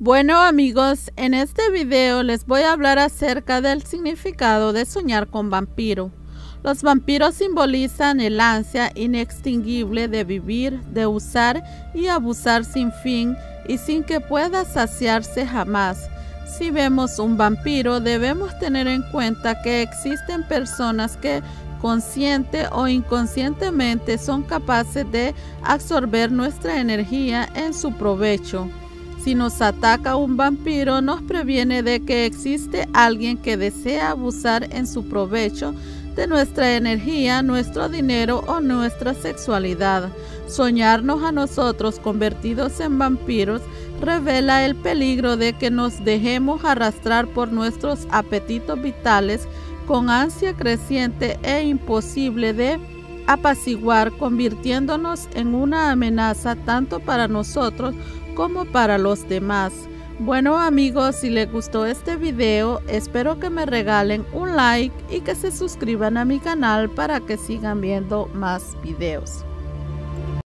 Bueno amigos, en este video les voy a hablar acerca del significado de soñar con vampiro. Los vampiros simbolizan el ansia inextinguible de vivir, de usar y abusar sin fin y sin que pueda saciarse jamás. Si vemos un vampiro debemos tener en cuenta que existen personas que consciente o inconscientemente son capaces de absorber nuestra energía en su provecho. Si nos ataca un vampiro, nos previene de que existe alguien que desea abusar en su provecho de nuestra energía, nuestro dinero o nuestra sexualidad. Soñarnos a nosotros convertidos en vampiros revela el peligro de que nos dejemos arrastrar por nuestros apetitos vitales con ansia creciente e imposible de apaciguar, convirtiéndonos en una amenaza tanto para nosotros como para los demás. Bueno amigos, si les gustó este video, espero que me regalen un like y que se suscriban a mi canal para que sigan viendo más videos.